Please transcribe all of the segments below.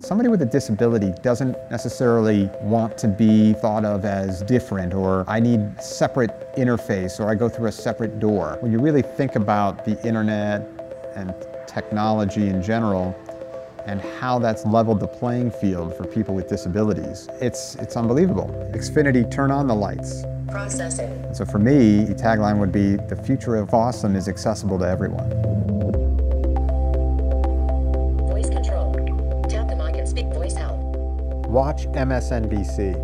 Somebody with a disability doesn't necessarily want to be thought of as different or I need separate interface or I go through a separate door. When you really think about the internet and technology in general and how that's leveled the playing field for people with disabilities, it's, it's unbelievable. Xfinity, turn on the lights. Processing. So for me, the tagline would be, the future of awesome is accessible to everyone. Watch MSNBC.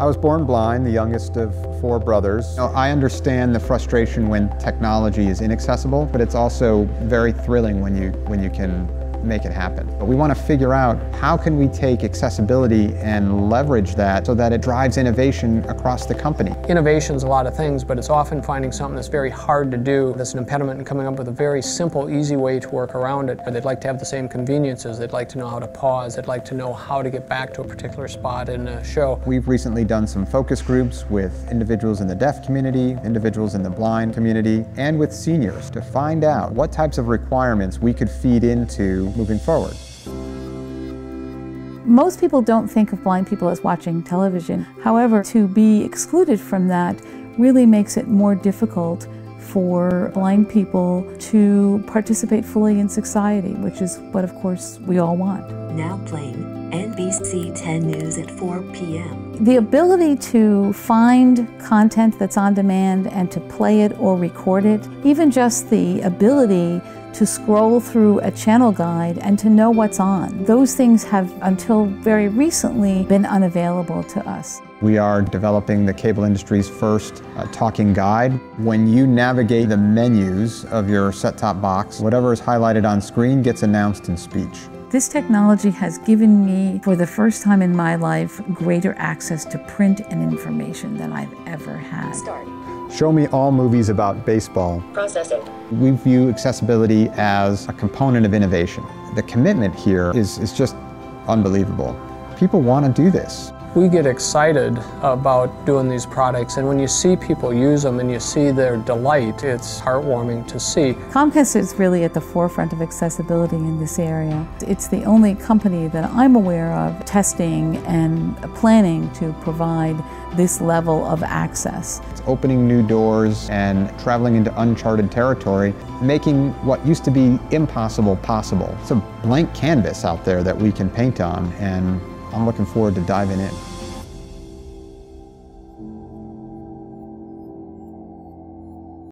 I was born blind, the youngest of four brothers. Now, I understand the frustration when technology is inaccessible, but it's also very thrilling when you, when you can make it happen. But we want to figure out how can we take accessibility and leverage that so that it drives innovation across the company. Innovation's a lot of things, but it's often finding something that's very hard to do that's an impediment and coming up with a very simple, easy way to work around it. Or They'd like to have the same conveniences. They'd like to know how to pause. They'd like to know how to get back to a particular spot in a show. We've recently done some focus groups with individuals in the deaf community, individuals in the blind community, and with seniors to find out what types of requirements we could feed into moving forward. Most people don't think of blind people as watching television. However, to be excluded from that really makes it more difficult for blind people to participate fully in society, which is what, of course, we all want. Now playing NBC 10 News at 4 p.m. The ability to find content that's on demand and to play it or record it, even just the ability to scroll through a channel guide and to know what's on. Those things have, until very recently, been unavailable to us. We are developing the cable industry's first uh, talking guide. When you navigate the menus of your set-top box, whatever is highlighted on screen gets announced in speech. This technology has given me, for the first time in my life, greater access to print and information than I've ever had. Start. Show me all movies about baseball. Processing. We view accessibility as a component of innovation. The commitment here is, is just unbelievable. People want to do this. We get excited about doing these products, and when you see people use them and you see their delight, it's heartwarming to see. Comcast is really at the forefront of accessibility in this area. It's the only company that I'm aware of testing and planning to provide this level of access. It's opening new doors and traveling into uncharted territory, making what used to be impossible possible. It's a blank canvas out there that we can paint on, and I'm looking forward to diving in.